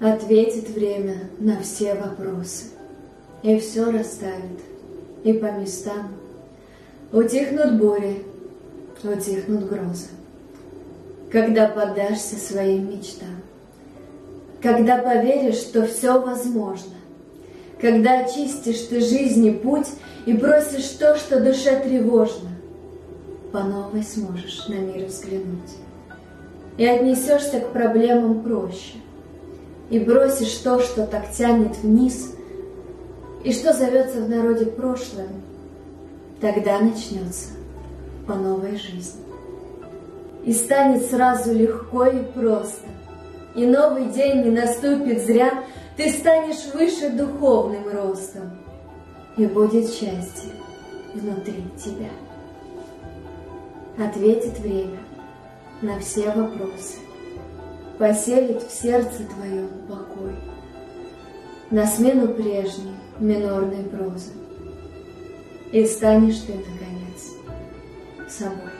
Ответит время на все вопросы, И все расставит, и по местам. Утихнут бури, утихнут грозы, Когда поддашься своим мечтам, Когда поверишь, что все возможно, Когда очистишь ты жизни путь И бросишь то, что душе тревожно, По новой сможешь на мир взглянуть. И отнесешься к проблемам проще — и бросишь то, что так тянет вниз, и что зовется в народе прошлым, тогда начнется по новой жизни. И станет сразу легко и просто, и новый день не наступит зря, ты станешь выше духовным ростом, и будет счастье внутри тебя. Ответит время на все вопросы поселит в сердце твоем покой. На смену прежней минорной прозы. И станешь ты, наконец, собой.